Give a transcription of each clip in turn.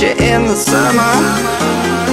you in the summer.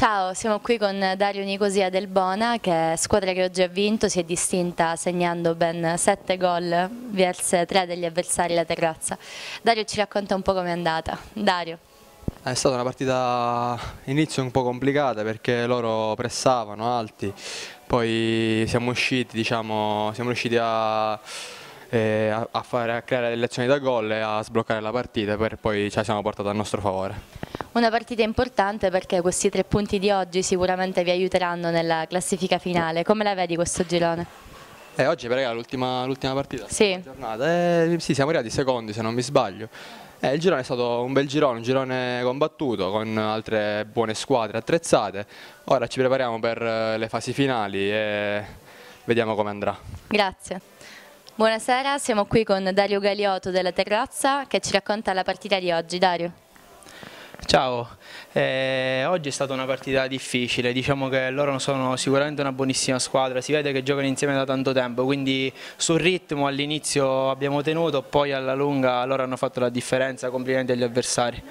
Ciao, siamo qui con Dario Nicosia del Bona, che è squadra che oggi ha vinto, si è distinta segnando ben 7 gol verso 3 degli avversari la terrazza. Dario ci racconta un po' com'è andata. Dario. È stata una partita inizio un po' complicata perché loro pressavano alti, poi siamo usciti, diciamo, siamo riusciti a, eh, a- fare- a creare delle azioni da gol e a sbloccare la partita per poi la siamo portata a nostro favore. Una partita importante perché questi tre punti di oggi sicuramente vi aiuteranno nella classifica finale. Come la vedi questo girone? Eh, oggi è l'ultima, partita. Sì. Giornata. Eh, sì, siamo arrivati secondi se non mi sbaglio. Eh, il girone è stato un bel girone, un girone combattuto con altre buone squadre attrezzate. Ora ci prepariamo per eh, le fasi finali e vediamo come andrà. Grazie. Buonasera, siamo qui con Dario Galiotto della Terrazza che ci racconta la partita di oggi. Dario. Ciao, eh, oggi è stata una partita difficile, diciamo che loro sono sicuramente una buonissima squadra, si vede che giocano insieme da tanto tempo, quindi sul ritmo all'inizio abbiamo tenuto, poi alla lunga loro hanno fatto la differenza, complimenti agli avversari.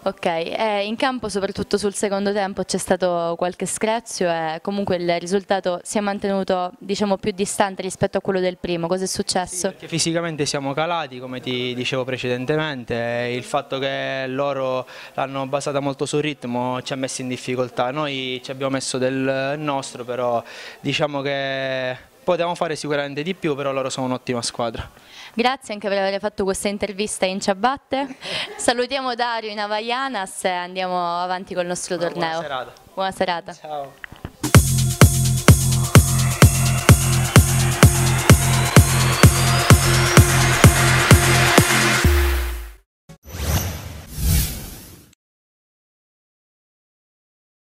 Ok, eh, in campo soprattutto sul secondo tempo c'è stato qualche screzio e comunque il risultato si è mantenuto diciamo, più distante rispetto a quello del primo. Cosa è successo? Sì, fisicamente siamo calati, come ti dicevo precedentemente, il fatto che loro l'hanno basata molto sul ritmo ci ha messo in difficoltà. Noi ci abbiamo messo del nostro, però diciamo che potevamo fare sicuramente di più, però loro sono un'ottima squadra. Grazie anche per aver fatto questa intervista in ciabatte. Salutiamo Dario in Havaianas e andiamo avanti col nostro torneo. Buona serata. Buona serata. Ciao.